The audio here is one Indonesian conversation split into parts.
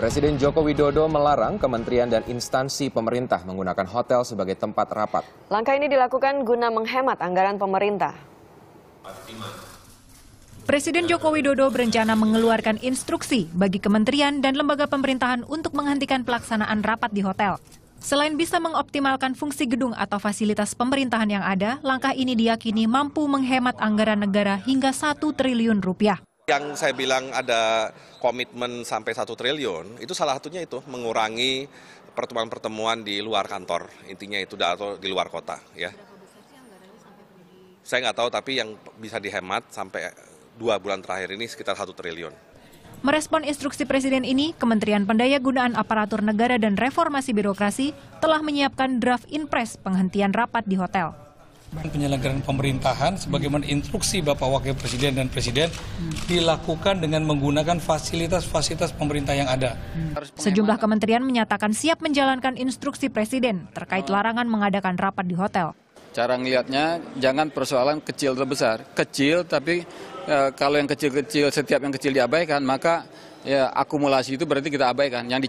Presiden Joko Widodo melarang kementerian dan instansi pemerintah menggunakan hotel sebagai tempat rapat. Langkah ini dilakukan guna menghemat anggaran pemerintah. Presiden Joko Widodo berencana mengeluarkan instruksi bagi kementerian dan lembaga pemerintahan untuk menghentikan pelaksanaan rapat di hotel. Selain bisa mengoptimalkan fungsi gedung atau fasilitas pemerintahan yang ada, langkah ini diyakini mampu menghemat anggaran negara hingga satu triliun rupiah. Yang saya bilang ada komitmen sampai satu triliun, itu salah satunya itu mengurangi pertemuan-pertemuan di luar kantor, intinya itu atau di luar kota. ya. Saya nggak tahu, tapi yang bisa dihemat sampai dua bulan terakhir ini sekitar satu triliun. Merespon instruksi Presiden ini, Kementerian Pendayagunaan Aparatur Negara dan Reformasi Birokrasi telah menyiapkan draft impres penghentian rapat di hotel. Penyelenggaraan pemerintahan sebagaimana instruksi Bapak Wakil Presiden dan Presiden dilakukan dengan menggunakan fasilitas-fasilitas pemerintah yang ada. Sejumlah kementerian menyatakan siap menjalankan instruksi Presiden terkait larangan mengadakan rapat di hotel. Cara ngelihatnya jangan persoalan kecil atau besar. Kecil tapi e, kalau yang kecil-kecil setiap yang kecil diabaikan maka ya akumulasi itu berarti kita abaikan. Yang di,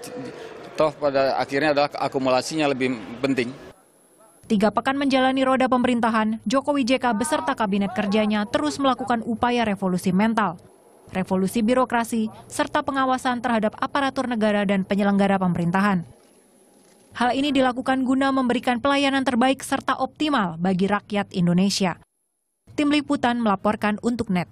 toh pada akhirnya adalah akumulasinya lebih penting. Tiga pekan menjalani roda pemerintahan, Jokowi JK beserta kabinet kerjanya terus melakukan upaya revolusi mental, revolusi birokrasi, serta pengawasan terhadap aparatur negara dan penyelenggara pemerintahan. Hal ini dilakukan guna memberikan pelayanan terbaik serta optimal bagi rakyat Indonesia. Tim Liputan melaporkan untuk NET.